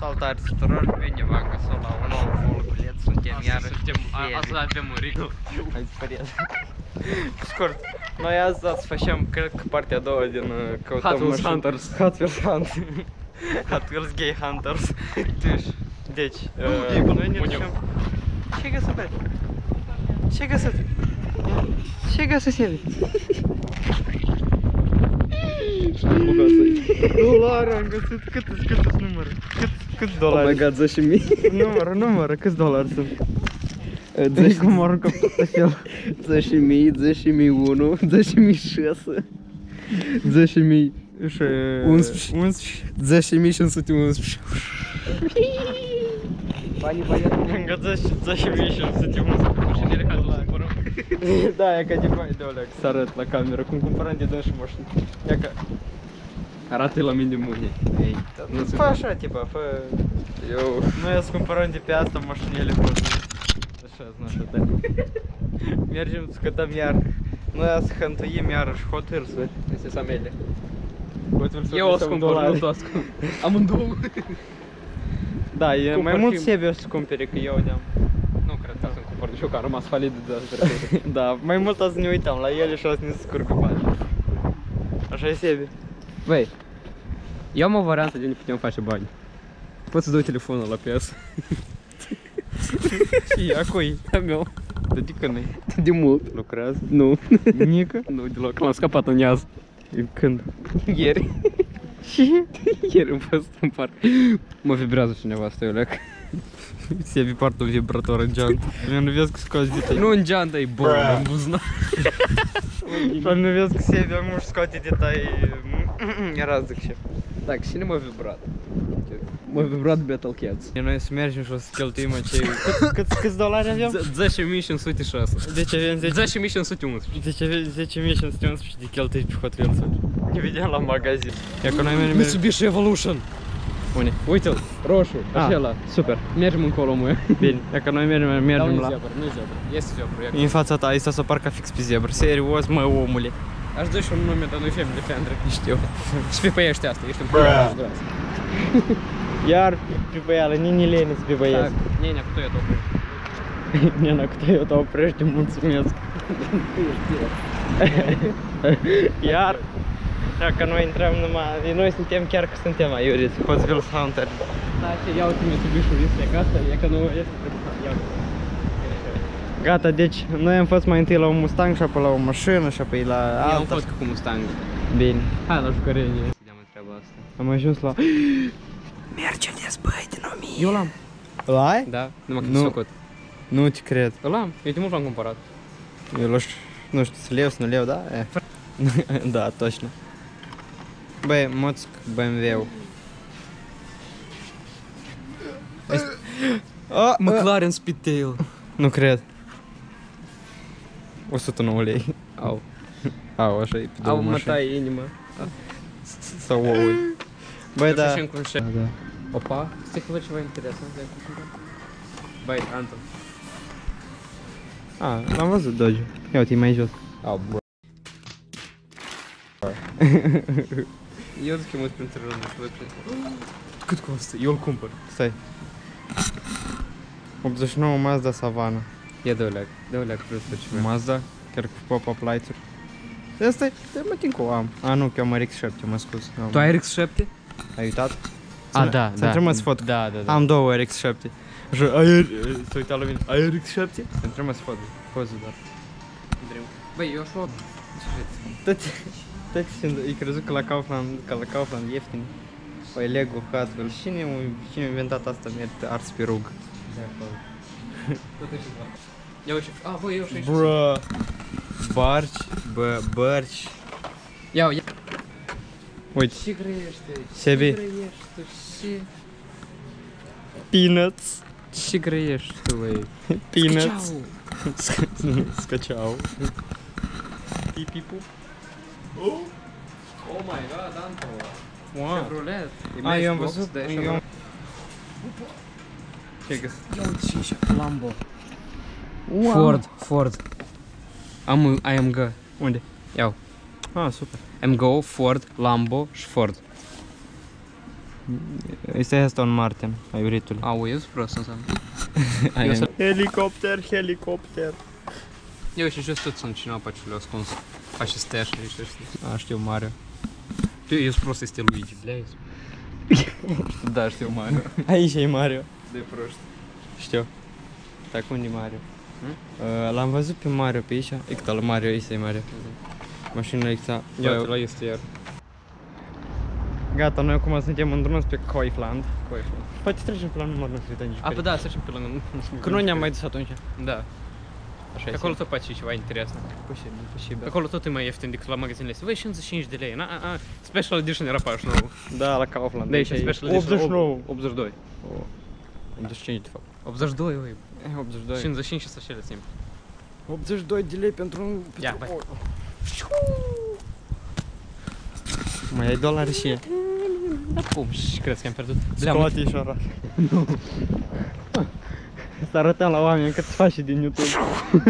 Salutare tuturor, bine v-am găsit la un nou vlogulet, suntem iarăși Suntem, a, fieri. astăzi avem un rig. Hai speriat. Scurt, noi azi azi facem, cred că partea a doua din uh, căutăm Hot Wheels mașini. Hunters. Hot Wheels Hunters. Hot Wheels Gay Hunters. Deci, deci, uh, Ei, bă, noi ne unde? ducem... Ce găsit, bă? Ce găsit? Ce găsit, Sebi? Dolari am găsit, cât cât număr? Cât, cât dolari? Oh my god, 10 mii. Numără, numără, câți dolari sunt? 10 Deci cum aruncă pe fel. 10 mii, 10 mii 1, 10 mii 6, 10 mii Și... 11. 11. 10 mii 511. Banii băiat. Încă 10, 10 mii și 111. Mașinile ca nu supărăm. Da, e ca de bani de alea, să arăt la cameră, cum cumpăram de dăm și mașini. Ia ca... Arată la mine. Ei, Nu fă așa, tipa, fă... Eu... Noi ați cumpărăm de pe asta mașinile cu... Așa, nu așa, da. Mergem să cătăm iar. Noi azi hântuim iarăși Hot Wheels-uri. Este samele. Eu o scumpăr, dolari. nu tu ascult. Amândouă. Da, e Cumpăr mai mult Sebi o să cumpere, că eu de-am. Nu cred că să-mi cumpăr și eu că am rămas valid de. Da, mai mult azi ne uitam la ele și azi ne scurcă bani. Așa e Sebi. Băi, eu am o variantă de unde putem face bani. Poți să dau telefonul la PS. Și a cui? A meu. De de când De mult. lucrează? Nu. Nică? Nu, deloc, l-am scăpat în iaz. Când? Ieri. Și? Ieri am fost în parc. Mă vibrează cineva, stai o leac. Sebi poartă un vibrator în geant. Eu nu vezi că scoți de tăi. Nu în geantă, e bă, în buzunar. Și nu vezi că Sebi am și scoate detalii. Era zic și. Так, cine m-a vibrat? M-a vibrat Battle Cats. Noi să mergem și o să cheltuim acei... Cât, cât, câți dolari avem? 10.506. Deci avem 10... 10.511. Deci avem 10.511 de cheltuit pe Hot Wheels-uri. Ne vedem la magazin. Ia că noi mergem... Mitsubishi Evolution. Unde? Uite-l, roșu, Ah. acela. Super. Mergem încolo, mă. Bine. Ia că noi mergem, mergem nu la... zebra, nu zebra. Este zebra, ia. În fața ta, este să parcă fix pe zebră. Serios, mă, omule. Aș da și un nume, dar nu-i Family Friendly, știu. Și pe băiești asta, ești în pula Iar pe băială, nini lene să pe băieți. Nenea, cu toi tot. Nena, cu tăi eu te oprești, mulțumesc. Iar, dacă noi intrăm numai, noi suntem chiar că suntem aiureți, Hot Wheels Hunter. Da, ce iau tu Mitsubishi-ul este gata, e că nu este trebuie iau. Gata, deci noi am fost mai întâi la un Mustang și apoi la o mașină și apoi la Eu am alta. fost cu Mustang. Bine. Hai la jucărenie. Să dăm treaba asta. Am ajuns la... Mercedes, băi, din 1000. Eu l-am. Îl ai? Da, numai că Nu. nu. făcut. Nu te cred. Îl am, eu de mult l-am cumpărat. Eu nu știu, nu știu, să leu, să nu leu, da? E. da, точно. Băi, moț BMW-ul. Oh, McLaren Speedtail. Nu cred. 109 lei. Au. Au, așa e pe două Au mașini. mătai inima. Sau ouă. Băi, da. Și încă un șef. da. Opa, stai că văd ceva interesant. de acum. Băi, Anton. A, l-am văzut Dodge. Ia uite, e mai jos. Au, bro. Eu zic că mă uit printre rânduri să văd printre... Cât costă? Eu îl cumpăr. Stai. 89 Mazda Savana. Ia dă-o leac, dă-o leac prețul ce mai. Mazda, chiar cu pop-up lights-uri. Asta e, mă tin că o am. A, nu, că eu am RX-7, mă scuz. Am. Tu ai RX-7? Ai uitat? A, Să- da, să da. intrăm să foc. Da, da, da. Am două RX-7. Așa, ai, să uita la mine, ai RX-7? Să intrăm să foc, poză doar. Băi, eu așa... Toți, toți sunt, e crezut că la Kaufland, că la Kaufland ieftin. Păi Lego, Hot Wheels, cine, a- cine a inventat asta merge ars pe rug? De acolo. Tot așa da. Ia uite, a, băi, eu și aici. Bro. Barci, bă, bărci. Ia, ia. Uite, Ce grăiește? Sebi. Ce grăiești tu? Ce... peanuts, Ce grăiești tu, băi? peanuts. Ceau. Scăceau. Pipipu. Oh my god, Anto. Wow. Chevrolet. E A, eu am Matchbox, văzut, da, e eu am... Chevrolet. Ce găsit? Ia uite și aici, Lambo. Ford, Ford. Am AMG. Unde? Iau. Ah, super. AMG, Ford, Lambo și Ford. Este Aston Martin, iuritul. A, eu sunt prost înseamnă. Ai- Helicopter, helicopter. Eu și jos tot sunt cineva pe ce le-a ascuns. Face stea și niște știi. A, știu, Mario. Tu, eu sunt prost, este Luigi, blei. Da, știu, Mario. Aici e Mario. De proști. Știu. Dar unde e Mario? Hmm? Uh, L-am văzut pe Mario pe aici. E la Mario, aici e Mario. Mașina exact. Ia uite, la este iar. Gata, noi acum suntem în drum spre Coifland. Poate trecem pe la numărul nostru de A, pe da, să știm pe lângă. nu știu. Că nu ne-am mai dus atunci. Da. Așa Pe acolo tot faci ceva interesant. Posibil, Pe posibil. acolo tot e mai ieftin decât la magazinele astea. Voi 55 de lei. Na, a, a, special edition era 49. Da, la Kaufland. Da, e și special edition 89. 82. 85 de fapt. 82, ui. 82. 55 și să și le simt. 82 de lei pentru un... Ia, hai. Mai ai dolari și Da, cum? Și crezi că am pierdut? Bleam. Scoate și arată. Să arătăm la oameni cât îți faci și din YouTube.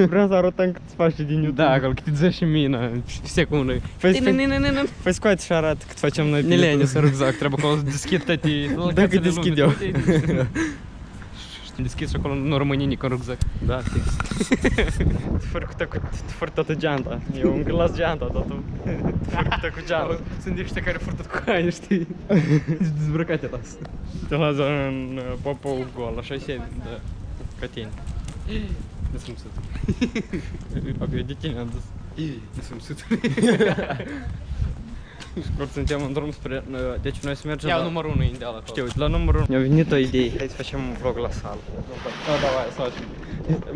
Vreau să arătăm cât îți faci și din YouTube. Da, acolo cât 10 mina, secundă. Păi, Tine, nine, nine. păi scoate și arată cât facem noi pe Ne YouTube. lene să rucsac, trebuie acolo să deschid toate Dacă deschid eu. Știi, deschid și acolo nu rămâne nici în rucsac. Da, fix. Tu fără cu tăcut, tu fără toată geanta. Eu încă las geanta, dar tu tu fără cu tăcut geanta. Sunt niște care furtă cu haine, știi? Dezbrăcate las. Te lasă în uh, popou gol, așa și da. Ca tine. Nesfârșit. Abia de tine am dus. Nesfârșit. Scurt, suntem în drum spre... uh, Deci noi să mergem Ia la... numărul 1 ideal acolo. Știu, la numărul 1. Mi-a venit o idee. Hai să facem un vlog la sală. Da, da, hai, să facem.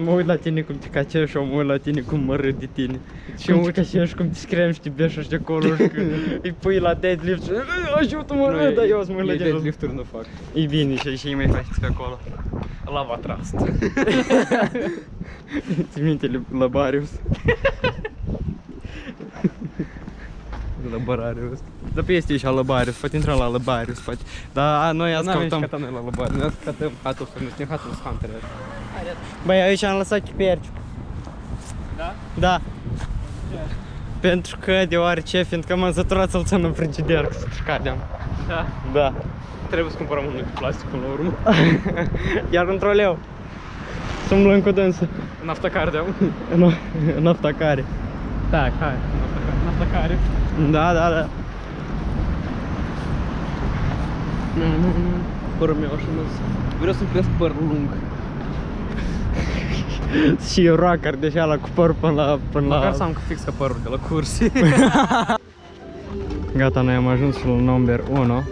Mă uit la tine cum te cacești și eu mă uit la tine cum mă râd de tine. Și mă uit cacești și cum te screm și te beșești de acolo și că îi pui la deadlift și ajută-mă Nu, râd, dar e- eu o să mă uit la e tine. deadlift-uri nu fac. E bine și și mai faceți pe acolo. Lava trust. Ți minte Labarius? Laborariu ăsta. Da pe este și Labarius, poate intra la Labarius, poate. Dar a, noi azi N-avem și căutăm... cătăm noi la laborar. Noi cătăm hatul, să nu știm hatul Hunter. Băi, aici am lăsat chiperciu. Da? Da. Pentru că, deoarece, fiindcă m-am săturat să-l țin în frigider, să cadem. Da. Da. Trebuie să cumpărăm unul de plastic până la urmă. Iar într-o leu. Să umblăm cu dânsă. Nafta cardea. În, în aftacare. Da, hai. Nafta care. Da, da, da. Părul meu așa măs. Vreau să-mi cresc păr lung. Și rocker, deși ala cu păr până la... Până Măcar la... să am fix ca părul de la cursi. Gata, noi am ajuns la number 1.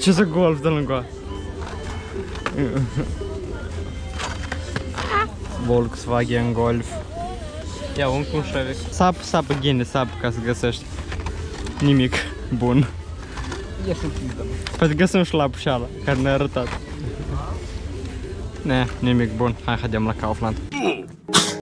Ce să golf de lângă Volkswagen Golf. Ia, un cu un șavec. Sap, sapă ghine, sap ca să găsești nimic bun. Ia și un pic, da. Poate găsim și lapușeala care ne-a arătat. Ne, nimic bun. Hai, haidem la Kaufland.